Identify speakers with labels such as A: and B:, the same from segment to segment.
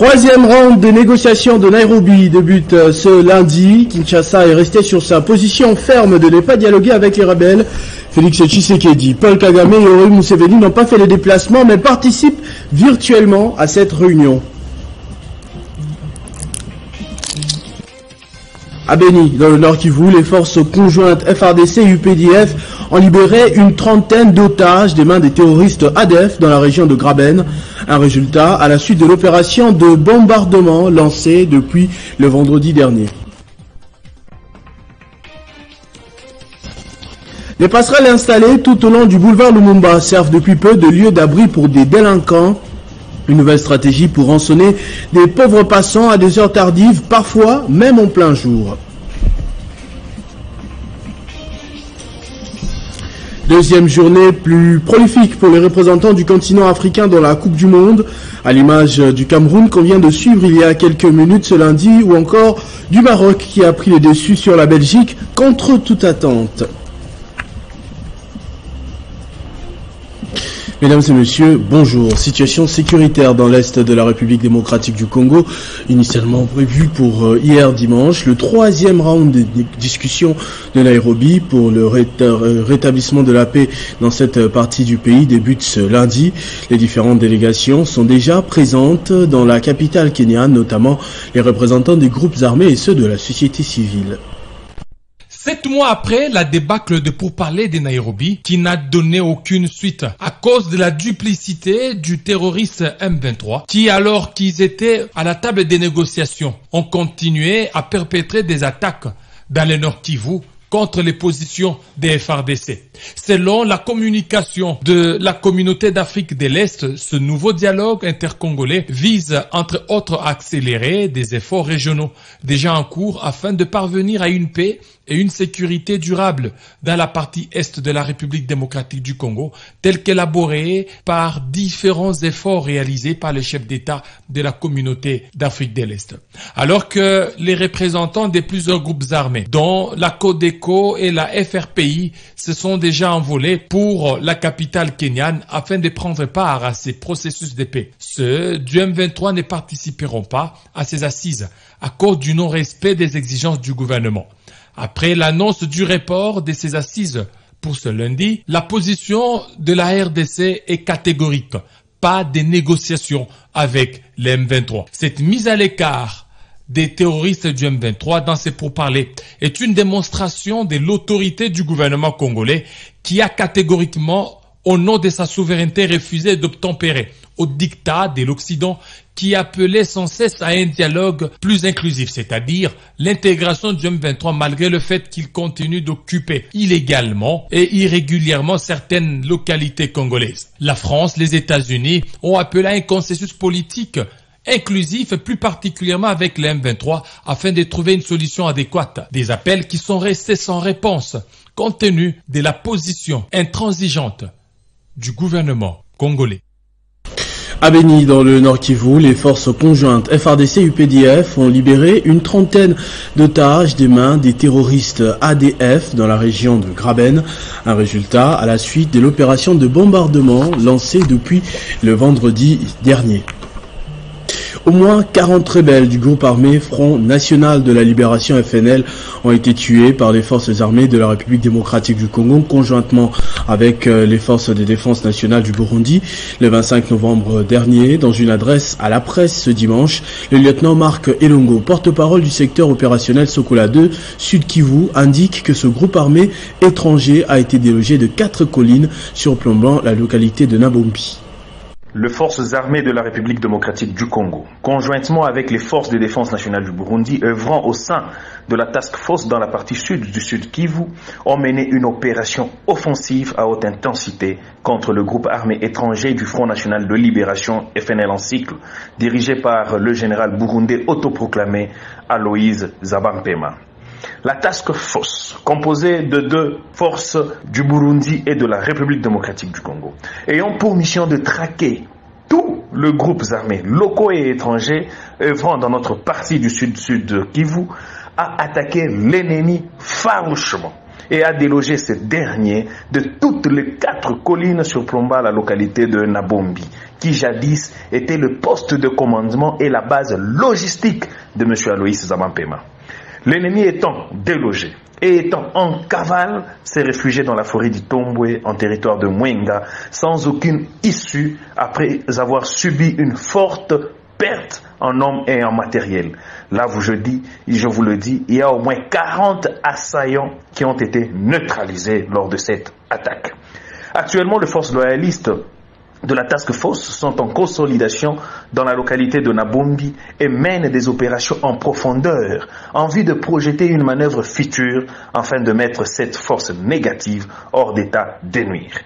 A: Troisième round des négociations de Nairobi débute euh, ce lundi. Kinshasa est resté sur sa position ferme de ne pas dialoguer avec les rebelles. Félix Tshisekedi, Paul Kagame et Yoweri Museveni n'ont pas fait les déplacements mais participent virtuellement à cette réunion. À Beni, dans le Nord Kivu, les forces conjointes FRDC et UPDF ont libéré une trentaine d'otages des mains des terroristes ADF dans la région de Graben. Un résultat à la suite de l'opération de bombardement lancée depuis le vendredi dernier. Les passerelles installées tout au long du boulevard Lumumba servent depuis peu de lieu d'abri pour des délinquants. Une nouvelle stratégie pour rançonner des pauvres passants à des heures tardives, parfois même en plein jour. Deuxième journée plus prolifique pour les représentants du continent africain dans la Coupe du Monde, à l'image du Cameroun qu'on vient de suivre il y a quelques minutes ce lundi, ou encore du Maroc qui a pris le dessus sur la Belgique contre toute attente. Mesdames et messieurs, bonjour. Situation sécuritaire dans l'Est de la République démocratique du Congo, initialement prévu pour euh, hier dimanche. Le troisième round de discussions de Nairobi pour le euh, rétablissement de la paix dans cette partie du pays débute ce lundi. Les différentes délégations sont déjà présentes dans la capitale kenyane, notamment les représentants des groupes armés et ceux de la société civile.
B: Sept mois après la débâcle de pourparlers de Nairobi, qui n'a donné aucune suite à cause de la duplicité du terroriste M23, qui alors qu'ils étaient à la table des négociations, ont continué à perpétrer des attaques dans le Nord Kivu contre les positions des FRDC. Selon la communication de la communauté d'Afrique de l'Est, ce nouveau dialogue intercongolais vise entre autres à accélérer des efforts régionaux déjà en cours afin de parvenir à une paix et une sécurité durable dans la partie est de la République démocratique du Congo, telle qu'élaborée par différents efforts réalisés par les chefs d'État de la communauté d'Afrique de l'Est. Alors que les représentants des plusieurs groupes armés, dont la CODECO et la FRPI, se sont déjà envolés pour la capitale kenyane afin de prendre part à ces processus de paix. Ceux du M23 ne participeront pas à ces assises à cause du non-respect des exigences du gouvernement. Après l'annonce du report de ces assises pour ce lundi, la position de la RDC est catégorique. Pas de négociations avec les M23. Cette mise à l'écart des terroristes du M23 dans ces pourparlers est une démonstration de l'autorité du gouvernement congolais qui a catégoriquement, au nom de sa souveraineté, refusé d'obtempérer au dictat de l'Occident qui appelait sans cesse à un dialogue plus inclusif, c'est-à-dire l'intégration du M23 malgré le fait qu'il continue d'occuper illégalement et irrégulièrement certaines localités congolaises. La France, les États-Unis ont appelé à un consensus politique inclusif, plus particulièrement avec le M23, afin de trouver une solution adéquate. Des appels qui sont restés sans réponse, compte tenu de la position intransigeante du gouvernement congolais.
A: À Beni, dans le Nord Kivu, les forces conjointes FRDC UPDF ont libéré une trentaine d'otages des mains des terroristes ADF dans la région de Graben. Un résultat à la suite de l'opération de bombardement lancée depuis le vendredi dernier. Au moins 40 rebelles du groupe armé Front National de la Libération FNL ont été tués par les forces armées de la République démocratique du Congo conjointement avec euh, les forces de défense nationale du Burundi le 25 novembre dernier. Dans une adresse à la presse ce dimanche, le lieutenant Marc Elongo, porte-parole du secteur opérationnel Sokola 2, Sud Kivu, indique que ce groupe armé étranger a été délogé de quatre collines surplombant la localité de Nabombi.
C: Les forces armées de la République démocratique du Congo, conjointement avec les forces de défense nationale du Burundi, œuvrant au sein de la task force dans la partie sud du Sud Kivu, ont mené une opération offensive à haute intensité contre le groupe armé étranger du Front national de libération FNL en cycle, dirigé par le général burundais autoproclamé Aloïse Zabampema. La task force, composée de deux forces du Burundi et de la République démocratique du Congo, ayant pour mission de traquer tous les groupes armés locaux et étrangers œuvrant dans notre partie du sud-sud de Kivu, a attaqué l'ennemi farouchement et a délogé ce dernier de toutes les quatre collines surplombant la localité de Nabombi, qui jadis était le poste de commandement et la base logistique de M. Aloïs Zamampema. L'ennemi étant délogé et étant en cavale, s'est réfugié dans la forêt du Tomboué en territoire de Mwenga sans aucune issue après avoir subi une forte perte en hommes et en matériel. Là, je vous le dis, il y a au moins 40 assaillants qui ont été neutralisés lors de cette attaque. Actuellement, les forces loyalistes de la Task Force sont en consolidation dans la localité de Nabombi et mènent des opérations en profondeur en vue de projeter une manœuvre future afin de mettre cette force négative hors d'état de nuire.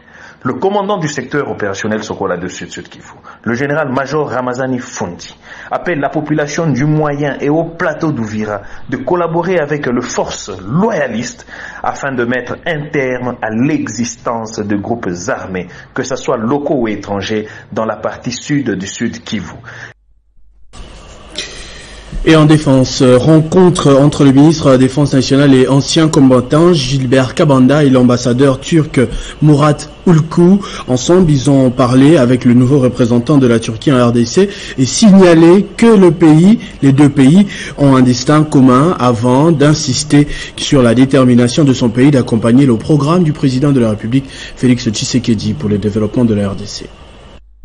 C: Le commandant du secteur opérationnel Sokola de Sud-Sud Kivu, le général-major Ramazani Fondi, appelle la population du Moyen et au plateau d'Ouvira de collaborer avec les forces loyalistes afin de mettre un terme à l'existence de groupes armés, que ce soit locaux ou étrangers, dans la partie sud du Sud Kivu.
A: Et en défense, rencontre entre le ministre de la Défense nationale et ancien combattant Gilbert Kabanda et l'ambassadeur turc Murat Ulku. Ensemble, ils ont parlé avec le nouveau représentant de la Turquie en RDC et signalé que le pays, les deux pays, ont un destin commun avant d'insister sur la détermination de son pays d'accompagner le programme du président de la République, Félix Tshisekedi, pour le développement de la RDC.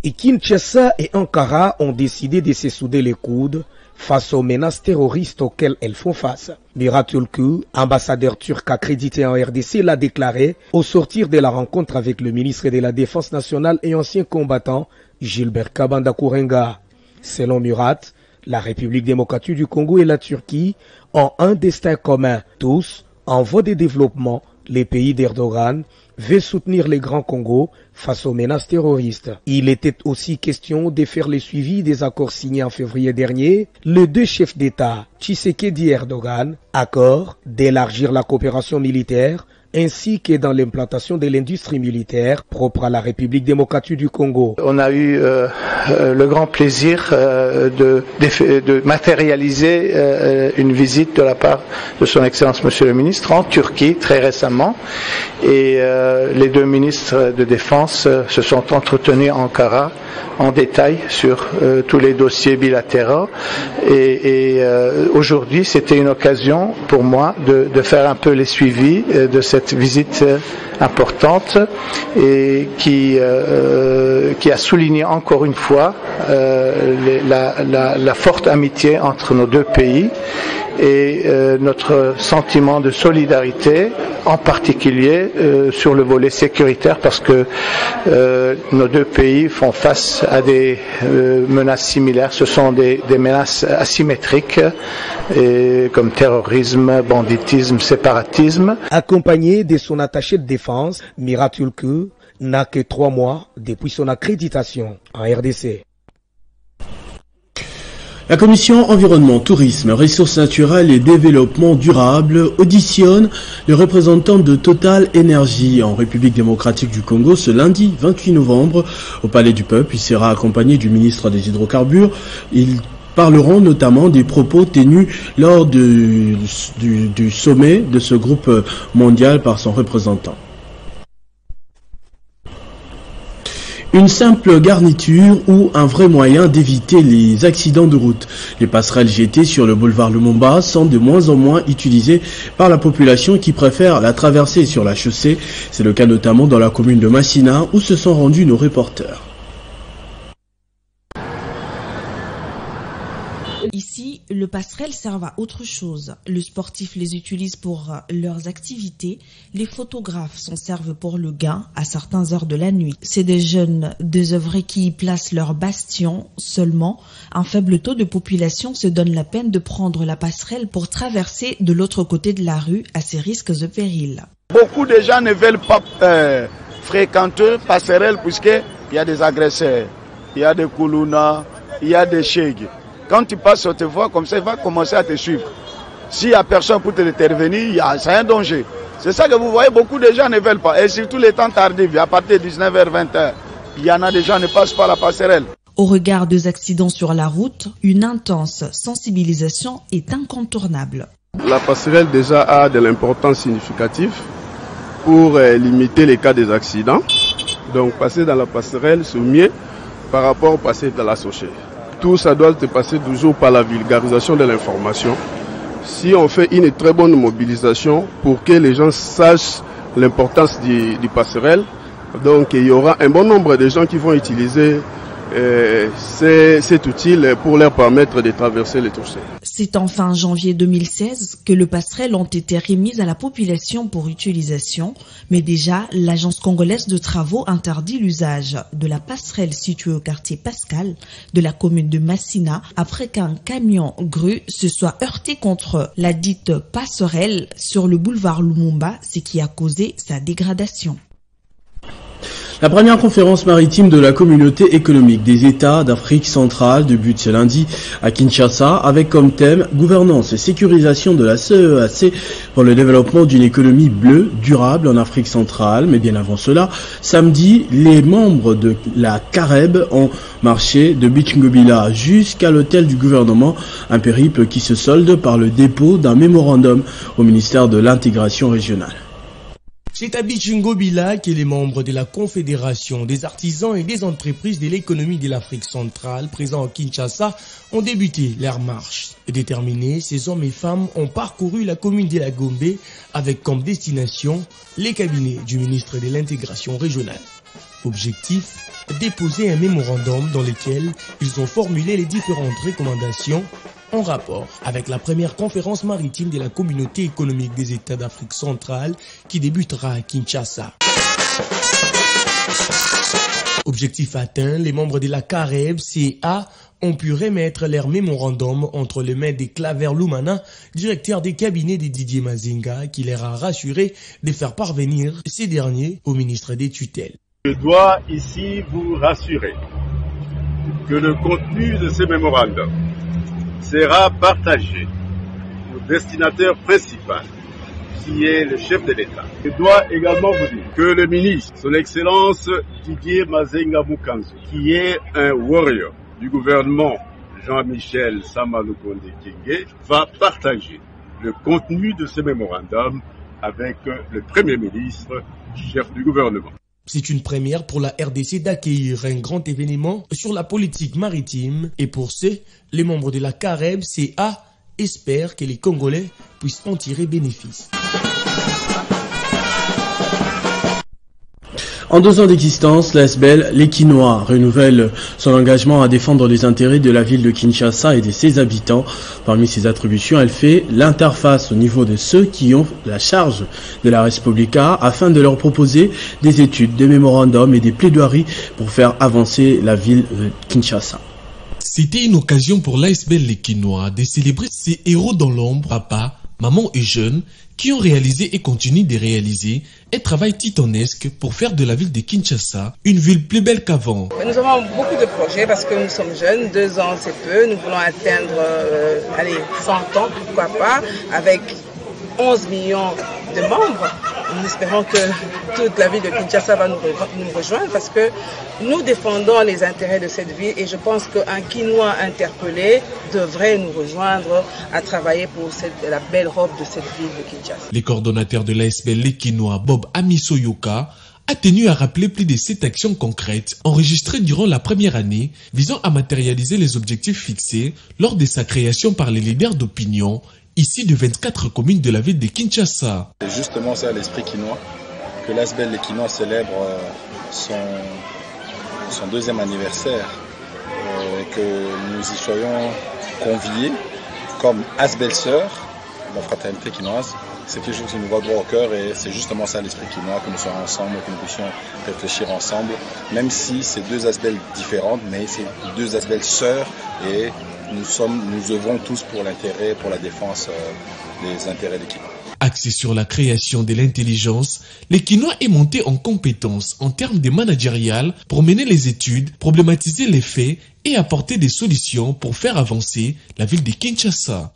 D: Et Kinshasa et Ankara ont décidé de se souder les coudes face aux menaces terroristes auxquelles elles font face. Mirat Ulku, ambassadeur turc accrédité en RDC, l'a déclaré au sortir de la rencontre avec le ministre de la Défense nationale et ancien combattant Gilbert Kabanda Kourenga. Selon Murat, la République démocratique du Congo et la Turquie ont un destin commun. Tous, en voie de développement, les pays d'Erdogan veulent soutenir les grands Congo face aux menaces terroristes. Il était aussi question de faire le suivi des accords signés en février dernier. Les deux chefs d'État, Tshisekedi et Erdogan, accord d'élargir la coopération militaire ainsi que dans l'implantation de l'industrie militaire propre à la République démocratique du Congo.
E: On a eu euh, euh, le grand plaisir euh, de, matérialiser une visite de la part de son Excellence Monsieur le Ministre en Turquie très récemment et les deux ministres de Défense se sont entretenus en Ankara en détail sur tous les dossiers bilatéraux et, aujourd'hui c'était une occasion pour moi de, de, faire un peu les suivis de cette visite importante et qui, euh, qui a souligné encore une fois euh, la, forte amitié entre nos deux pays et euh, notre sentiment de solidarité, en particulier euh, sur le volet sécuritaire, parce que euh, nos deux pays font face à des menaces similaires. Ce sont des, des menaces asymétriques, et, comme terrorisme, banditisme, séparatisme.
D: Accompagné de son attaché de défense, Miratulku n'a que trois mois depuis son accréditation en RDC.
A: La commission environnement, tourisme, ressources naturelles et développement durable auditionne les représentants de Total Énergie en République démocratique du Congo ce lundi 28 novembre au Palais du Peuple. Il sera accompagné du ministre des Hydrocarbures. Ils parleront notamment des propos tenus lors du sommet de ce groupe mondial par son représentant. Une simple garniture ou un vrai moyen d'éviter les accidents de route. Les passerelles GT sur le boulevard Lumumba sont de moins en moins utilisées par la population qui préfère la traverser sur la chaussée. C'est le cas notamment dans la commune de Massina où se sont rendus nos reporters.
F: Ici, le passerelle sert à autre chose. Le sportif les utilise pour leurs activités. Les photographes s'en servent pour le gain à certaines heures de la nuit. C'est des jeunes désœuvrés qui y placent leur bastion seulement. Un faible taux de population se donne la peine de prendre la passerelle pour traverser de l'autre côté de la rue à ses risques et périls.
G: Beaucoup de gens ne veulent pas euh, fréquenter passerelle puisqu'il y a des agresseurs, il y a des koulouna, il y a des chèques. Quand tu passes sur tes voies, comme ça, il va commencer à te suivre. S'il n'y a personne pour te intervenir, c'est un danger. C'est ça que vous voyez, beaucoup de gens ne veulent pas. Et surtout les temps tardifs, à partir de 19h, 20h, il y en a des gens qui ne passent pas la passerelle.
F: Au regard des accidents sur la route, une intense sensibilisation est incontournable.
H: La passerelle déjà a de l'importance significative pour limiter les cas des accidents. Donc passer dans la passerelle, c'est mieux par rapport au passé de l'associé. Tout ça doit se passer toujours par la vulgarisation de l'information. Si on fait une très bonne mobilisation pour que les gens sachent l'importance du, du passerelle, donc il y aura un bon nombre de gens qui vont utiliser euh, c'est utile pour leur permettre de traverser les touchés.
F: C'est en fin janvier 2016 que le passerelle ont été remis à la population pour utilisation, mais déjà l'agence congolaise de travaux interdit l'usage de la passerelle située au quartier Pascal de la commune de Massina après qu'un camion grue se soit heurté contre la dite passerelle sur le boulevard Lumumba, ce qui a causé sa dégradation.
A: La première conférence maritime de la communauté économique des États d'Afrique centrale débute ce lundi à Kinshasa avec comme thème gouvernance et sécurisation de la CEAC pour le développement d'une économie bleue durable en Afrique centrale. Mais bien avant cela, samedi, les membres de la CAREB ont marché de Bichingobila jusqu'à l'hôtel du gouvernement, un périple qui se solde par le dépôt d'un mémorandum au ministère de l'intégration régionale.
I: C'est à Bichungobila que les membres de la Confédération des artisans et des entreprises de l'économie de l'Afrique centrale présents à Kinshasa ont débuté leur marche. Déterminés, ces hommes et femmes ont parcouru la commune de la Gombe avec comme destination les cabinets du ministre de l'intégration régionale. Objectif déposer un mémorandum dans lequel ils ont formulé les différentes recommandations en rapport avec la première conférence maritime de la communauté économique des États d'Afrique centrale qui débutera à Kinshasa. Objectif atteint, les membres de la CAREB CA ont pu remettre leur mémorandum entre les mains des Claver Lumana, directeur des cabinets de Didier Mazinga, qui leur a rassuré de faire parvenir ces derniers au ministre des tutelles.
J: Je dois ici vous rassurer que le contenu de ces mémorandums sera partagé au destinataire principal, qui est le chef de l'État. Je dois également vous dire que le ministre, son Excellence Didier Mazenga Mukanzu, qui est un warrior du gouvernement Jean-Michel Samalukonde Kenge, va partager le contenu de ce mémorandum avec le Premier ministre, chef du gouvernement.
I: C'est une première pour la RDC d'accueillir un grand événement sur la politique maritime et pour ce, les membres de la CAREB CA espèrent que les Congolais puissent en tirer bénéfice.
A: En deux ans d'existence, l'ASBEL L'Equinois renouvelle son engagement à défendre les intérêts de la ville de Kinshasa et de ses habitants. Parmi ses attributions, elle fait l'interface au niveau de ceux qui ont la charge de la Respublica afin de leur proposer des études, des mémorandums et des plaidoiries pour faire avancer la ville de Kinshasa.
K: C'était une occasion pour l'ASBEL L'Equinois de célébrer ses héros dans l'ombre, papa, maman et jeunes, qui ont réalisé et continuent de réaliser un travail titanesque pour faire de la ville de Kinshasa une ville plus belle qu'avant.
L: Nous avons beaucoup de projets parce que nous sommes jeunes, deux ans c'est peu, nous voulons atteindre euh, allez, 100 ans, pourquoi pas, avec 11 millions de membres. Nous espérons que toute la ville de Kinshasa va nous, rejoindre parce que nous défendons les intérêts de cette ville et je pense qu'un Quinois interpellé devrait nous rejoindre à travailler pour la belle robe de cette ville de Kinshasa.
K: Les coordonnateurs de l'ASBL Les Quinois, Bob Amisoyoka, a tenu à rappeler plus de sept actions concrètes enregistrées durant la première année visant à matérialiser les objectifs fixés lors de sa création par les leaders d'opinion ici de 24 communes de la ville de Kinshasa.
M: C'est justement ça l'esprit quinois, que l'Asbel les Quinois célèbre son, son deuxième anniversaire, euh, que nous y soyons conviés comme Asbel Sœur, la fraternité quinoise. C'est quelque chose qui nous va droit au cœur et c'est justement ça l'esprit quinois, que nous soyons ensemble, que nous puissions réfléchir ensemble, même si c'est deux Asbel différentes, mais c'est deux Asbel sœurs et nous, sommes, nous œuvrons tous pour l'intérêt, pour la défense euh, des intérêts Quinois.
K: Axé sur la création de l'intelligence, les Quinois est monté en compétences en termes de managérial pour mener les études, problématiser les faits et apporter des solutions pour faire avancer la ville de Kinshasa.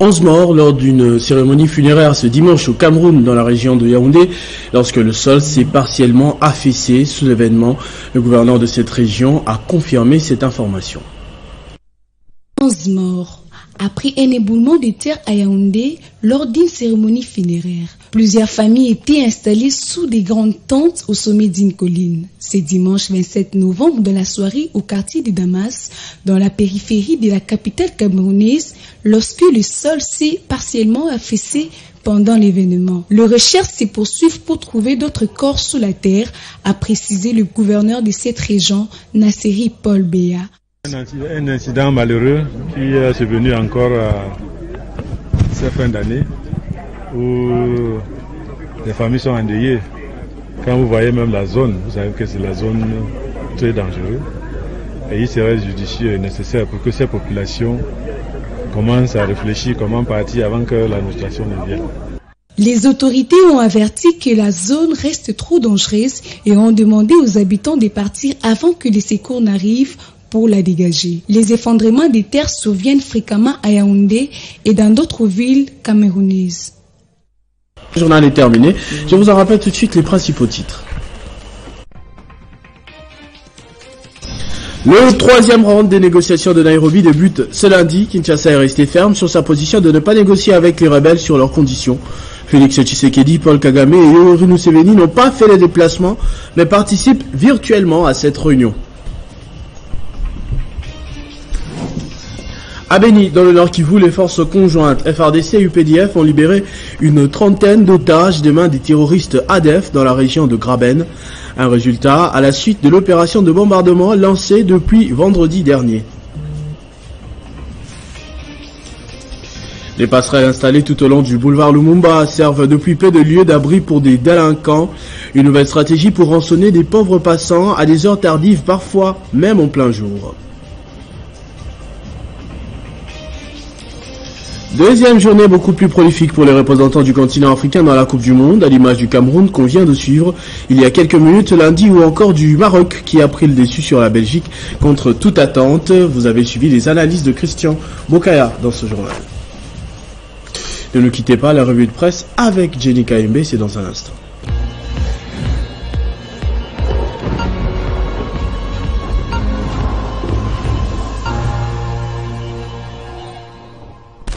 A: 11 morts lors d'une cérémonie funéraire ce dimanche au Cameroun dans la région de Yaoundé lorsque le sol s'est partiellement affaissé sous l'événement. Le gouverneur de cette région a confirmé cette information.
N: 11 morts après un éboulement de terre à Yaoundé lors d'une cérémonie funéraire. Plusieurs familles étaient installées sous des grandes tentes au sommet d'une colline. C'est dimanche 27 novembre dans la soirée au quartier de Damas, dans la périphérie de la capitale camerounaise, lorsque le sol s'est partiellement affaissé pendant l'événement. Le recherche s'est poursuivre pour trouver d'autres corps sous la terre, a précisé le gouverneur de cette région, Nasseri Paul Béa.
O: Un incident malheureux qui est survenu encore à cette fin d'année où les familles sont endeuillées. Quand vous voyez même la zone, vous savez que c'est la zone très dangereuse. Et il serait judicieux et nécessaire pour que ces populations commencent à réfléchir comment partir avant que la situation ne vienne.
N: Les autorités ont averti que la zone reste trop dangereuse et ont demandé aux habitants de partir avant que les secours n'arrivent pour la dégager. Les effondrements des terres surviennent fréquemment à Yaoundé et dans d'autres villes camerounaises.
A: Le journal est terminé. Je vous en rappelle tout de suite les principaux titres. Le troisième round des négociations de Nairobi débute ce lundi. Kinshasa est resté ferme sur sa position de ne pas négocier avec les rebelles sur leurs conditions. Félix Tshisekedi, Paul Kagame et Yoweri Museveni n'ont pas fait les déplacements, mais participent virtuellement à cette réunion. À Beni, dans le Nord Kivu, les forces conjointes FRDC et UPDF ont libéré une trentaine d'otages des mains des terroristes ADF dans la région de Graben. Un résultat à la suite de l'opération de bombardement lancée depuis vendredi dernier. Les passerelles installées tout au long du boulevard Lumumba servent depuis peu de lieux d'abri pour des délinquants. Une nouvelle stratégie pour rançonner des pauvres passants à des heures tardives, parfois même en plein jour. Deuxième journée beaucoup plus prolifique pour les représentants du continent africain dans la Coupe du Monde, à l'image du Cameroun qu'on vient de suivre il y a quelques minutes lundi ou encore du Maroc qui a pris le dessus sur la Belgique contre toute attente. Vous avez suivi les analyses de Christian Bokaya dans ce journal. Ne nous quittez pas, la revue de presse avec Jenny KMB, c'est dans un instant.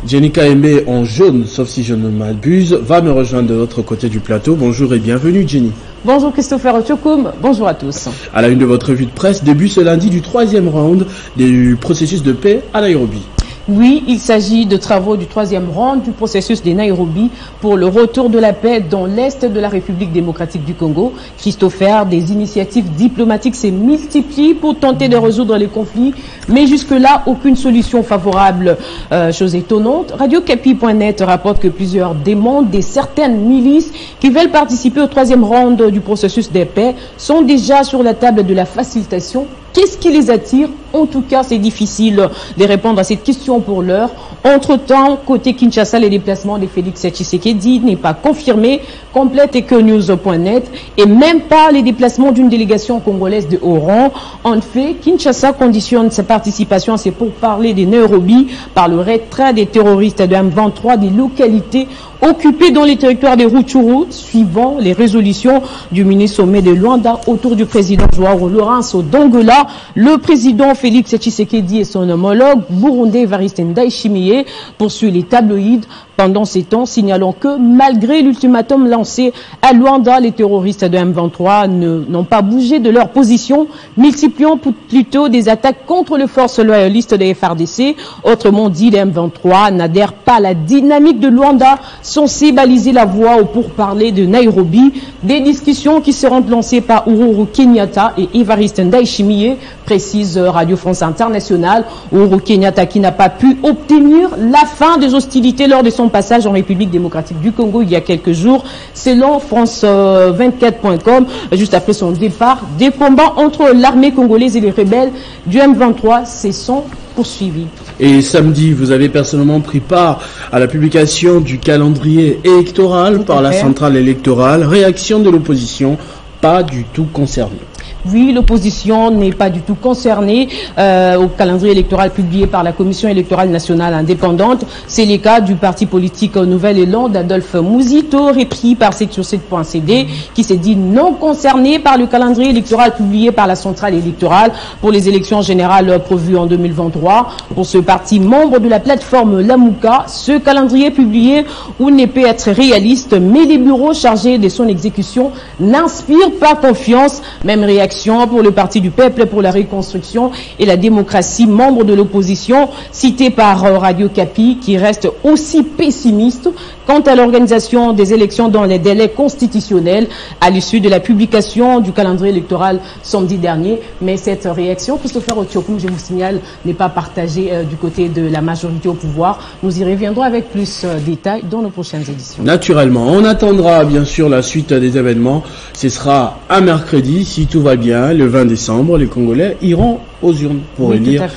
A: Jenny KMB en jaune, sauf si je ne m'abuse, va me rejoindre de l'autre côté du plateau. Bonjour et bienvenue Jenny.
P: Bonjour Christopher Ochokoum, bonjour à tous.
A: À la une de votre revue de presse, début ce lundi du troisième round du processus de paix à Nairobi.
P: Oui, il s'agit de travaux du troisième round du processus des Nairobi pour le retour de la paix dans l'est de la République démocratique du Congo. Christopher, des initiatives diplomatiques s'est multiplient pour tenter de résoudre les conflits, mais jusque-là, aucune solution favorable. Euh, chose étonnante, RadioCapi.net rapporte que plusieurs démons des certaines milices qui veulent participer au troisième round du processus de paix sont déjà sur la table de la facilitation Qu'est-ce qui les attire? En tout cas, c'est difficile de répondre à cette question pour l'heure. Entre-temps, côté Kinshasa, les déplacements de Félix Tshisekedi n'est pas confirmé, complète et que news.net, et même pas les déplacements d'une délégation congolaise de haut rang. En fait, Kinshasa conditionne sa participation, c'est pour parler des Nairobi, par le retrait des terroristes de M23 des localités occupées dans les territoires des Rutshuru, suivant les résolutions du mini-sommet de Luanda autour du président Joao Laurence Dongola. Le président Félix Tshisekedi et son homologue burundais Evariste Ndayishimiye poursuivent les tabloïds pendant ces temps, signalant que malgré l'ultimatum lancé à Luanda, les terroristes de M23 n'ont pas bougé de leur position, multipliant plutôt des attaques contre les forces loyalistes de FRDC. Autrement dit, les M23 n'adhèrent pas à la dynamique de Luanda, censée baliser la voie au pourparler de Nairobi. Des discussions qui seront lancées par Uhuru Kenyatta et Evariste Ndayishimiye, précise Radio France Internationale. Uhuru Kenyatta qui n'a pas pu obtenir la fin des hostilités lors de son passage en République démocratique du Congo il y a quelques jours. Selon France24.com, juste après son départ, des combats entre l'armée congolaise et les rebelles du M23 se sont poursuivis.
A: Et samedi, vous avez personnellement pris part à la publication du calendrier électoral par la centrale électorale. Réaction de l'opposition, pas du tout concernée.
P: Oui, l'opposition n'est pas du tout concernée euh, au calendrier électoral publié par la Commission électorale nationale indépendante. C'est le cas du parti politique Nouvelle Élan d'Adolphe Mouzito, repris par Secture7.cd, qui s'est dit non concerné par le calendrier électoral publié par la centrale électorale pour les élections générales prévues en 2023. Pour ce parti membre de la plateforme Lamouka, ce calendrier publié où ne peut être réaliste, mais les bureaux chargés de son exécution n'inspirent pas confiance. Même réaction pour le Parti du Peuple pour la Reconstruction et la démocratie, membre de l'opposition, cité par Radio Capi, qui reste aussi pessimiste quant à l'organisation des élections dans les délais constitutionnels à l'issue de la publication du calendrier électoral samedi dernier. Mais cette réaction, Christopher Otiokoum, je vous signale, n'est pas partagée euh, du côté de la majorité au pouvoir. Nous y reviendrons avec plus de euh, détails dans nos prochaines éditions.
A: Naturellement, on attendra bien sûr la suite des événements. Ce sera un mercredi, si tout va le 20 décembre, les Congolais iront aux urnes pour élire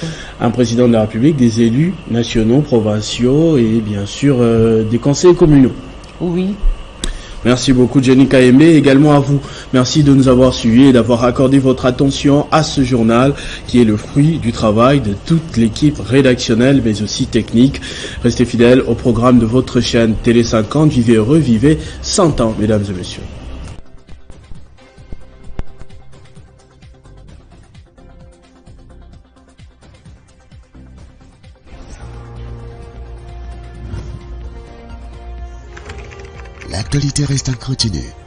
A: un président de la République, des élus nationaux, provinciaux et bien sûr euh, des conseils communaux.
P: Oui.
A: Merci beaucoup Jenny Kaembe, également à vous. Merci de nous avoir suivis et d'avoir accordé votre attention à ce journal qui est le fruit du travail de toute l'équipe rédactionnelle mais aussi technique. Restez fidèles au programme de votre chaîne Télé 50. Vivez heureux, vivez 100 ans, mesdames et messieurs.
Q: L'actualité reste continue.